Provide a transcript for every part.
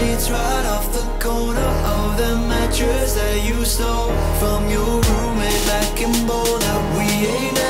sheets right off the corner of the mattress that you stole from your roommate back in Boulder. We ain't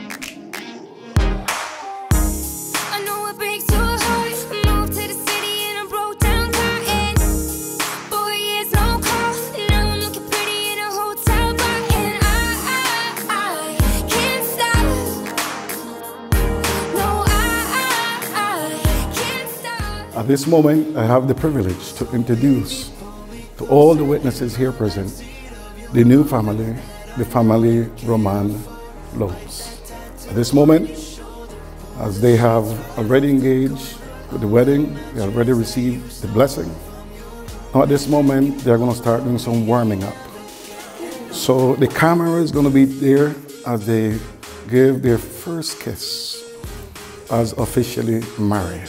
At this moment, I have the privilege to introduce to all the witnesses here present the new family, the family Roman Lopes. At this moment, as they have already engaged with the wedding, they already received the blessing. Now at this moment, they're going to start doing some warming up. So the camera is going to be there as they give their first kiss as officially married.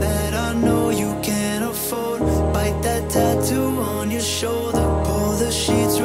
That I know you can't afford. Bite that tattoo on your shoulder. Pull the sheets